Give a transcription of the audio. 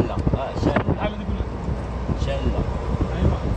شله شله شله أيوه.